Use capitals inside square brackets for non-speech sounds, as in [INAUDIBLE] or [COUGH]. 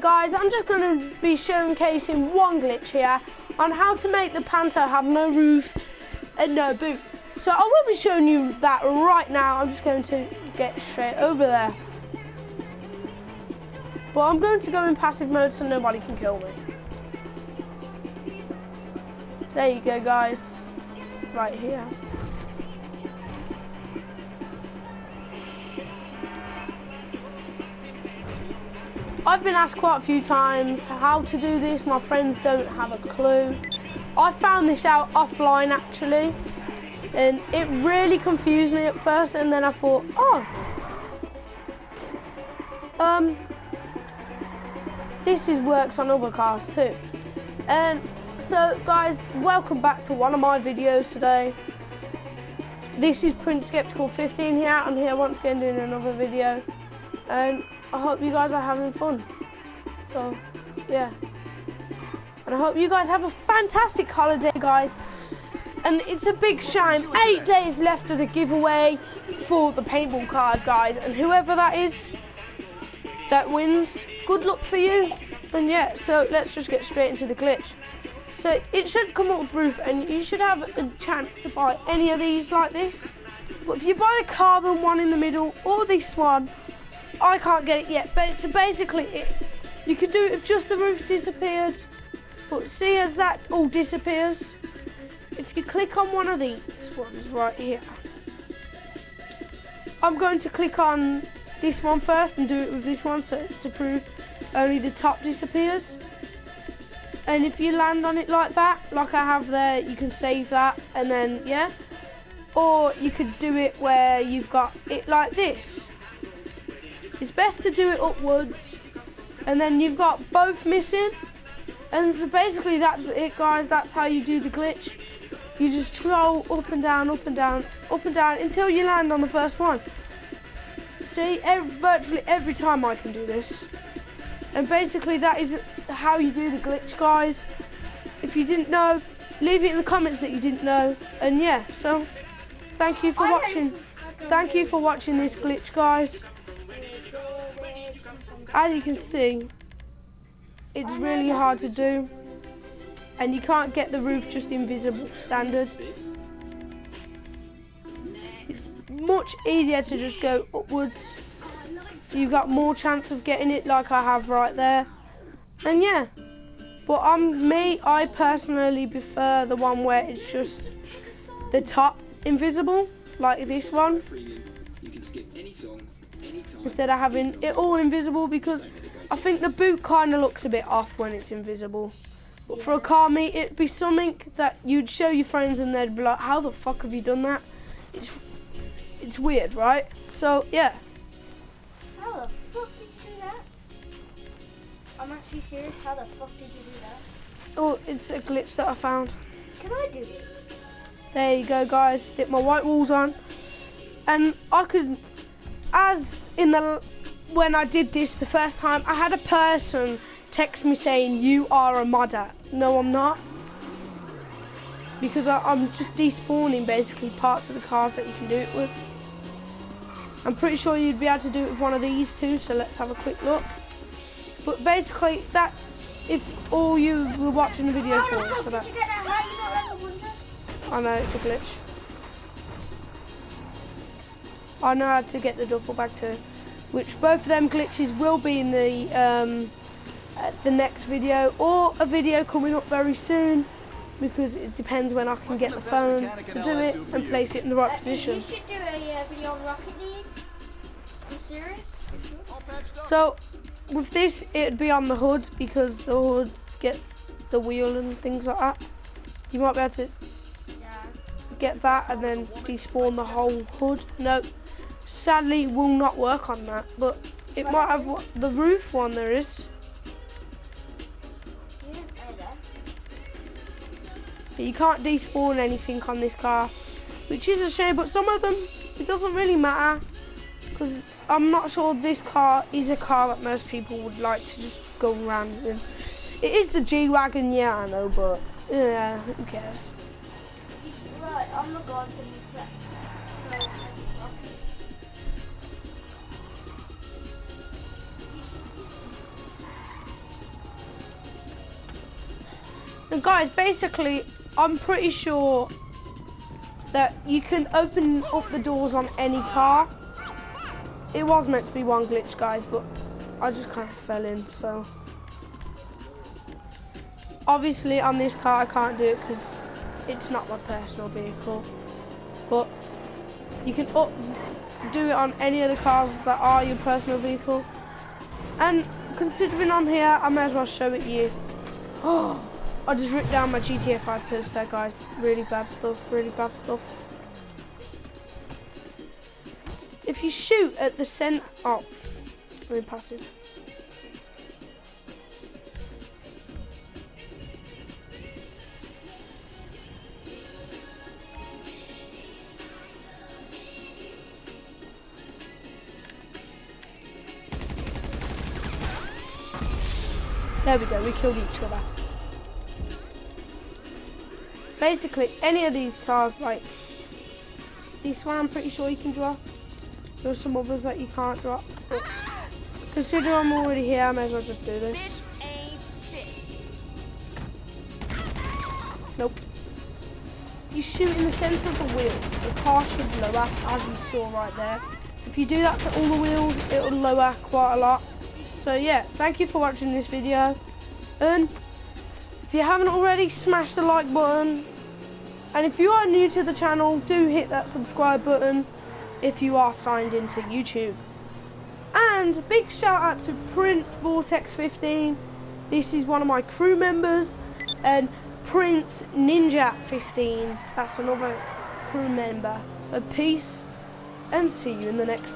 Guys, I'm just going to be showcasing one glitch here on how to make the Panto have no roof and no boot. So I will be showing you that right now. I'm just going to get straight over there. But I'm going to go in passive mode so nobody can kill me. There you go guys, right here. I've been asked quite a few times how to do this. My friends don't have a clue. I found this out offline actually. And it really confused me at first and then I thought, oh. Um, this is works on other cars too. And so guys, welcome back to one of my videos today. This is Prince Skeptical 15 here. I'm here once again doing another video. And I hope you guys are having fun. So, yeah. And I hope you guys have a fantastic holiday, guys. And it's a big shame. Eight days left of the giveaway for the paintball card, guys. And whoever that is that wins, good luck for you. And yeah, so let's just get straight into the glitch. So it should come with roof, and you should have a chance to buy any of these like this. But if you buy the carbon one in the middle or this one, I can't get it yet, but so basically it, you can do it if just the roof disappears. But see as that all disappears, if you click on one of these ones right here, I'm going to click on this one first and do it with this one so to prove only the top disappears. And if you land on it like that, like I have there, you can save that and then, yeah. Or you could do it where you've got it like this. It's best to do it upwards and then you've got both missing. And so basically that's it guys. That's how you do the glitch. You just troll up and down up and down up and down until you land on the first one. See every, virtually every time I can do this. And basically that is how you do the glitch guys. If you didn't know leave it in the comments that you didn't know. And yeah so thank you for watching. thank you for watching this glitch guys as you can see, it's really hard to do. And you can't get the roof just invisible standard. It's much easier to just go upwards. You've got more chance of getting it like I have right there. And yeah. But um, me, I personally prefer the one where it's just the top invisible, like this one. You can skip any song instead of having it all invisible because I think the boot kind of looks a bit off when it's invisible. But for a car meet, it'd be something that you'd show your friends and they'd be like, how the fuck have you done that? It's, it's weird, right? So, yeah. How the fuck did you do that? I'm actually serious, how the fuck did you do that? Oh, it's a glitch that I found. Can I do this? There you go, guys. Stick my white walls on. And I could as in the when I did this the first time, I had a person text me saying you are a modder. No, I'm not. Because I, am just despawning basically parts of the cars that you can do it with. I'm pretty sure you'd be able to do it with one of these too, so let's have a quick look. But basically, that's if all you were watching the video for. So that. I know, it's a glitch. I know how to get the duffel bag too. Which both of them glitches will be in the um, the next video or a video coming up very soon because it depends when I can get the phone to do it and place it in the right uh, position. You should do a uh, video on Rocket League. I'm serious. So with this it'd be on the hood because the hood gets the wheel and things like that. You might be able to get that and then despawn the whole hood. No, sadly will not work on that, but it might have the roof one there is. But you can't despawn anything on this car, which is a shame, but some of them, it doesn't really matter, because I'm not sure this car is a car that most people would like to just go around in. It is the G-Wagon, yeah, I know, but, yeah, who cares? Right, I'm not going to And guys, basically, I'm pretty sure that you can open up the doors on any car. It was meant to be one glitch, guys, but I just kind of fell in, so. Obviously, on this car, I can't do it because it's not my personal vehicle. But you can up, do it on any of the cars that are your personal vehicle. And considering I'm here, I may as well show it you. [GASPS] Oh, I just ripped down my GTA 5 poster, guys. Really bad stuff, really bad stuff. If you shoot at the center, oh, let me pass. There we go, we killed each other. Basically, any of these stars, like this one, I'm pretty sure you can drop. There's some others that you can't drop. But considering I'm already here, I may as well just do this. Nope. You shoot in the centre of the wheel. The car should lower, as you saw right there. If you do that to all the wheels, it will lower quite a lot. So yeah, thank you for watching this video. And if you haven't already, smash the like button. And if you are new to the channel, do hit that subscribe button if you are signed into YouTube. And a big shout out to Prince Vortex 15. This is one of my crew members. And Prince Ninja 15. That's another crew member. So peace and see you in the next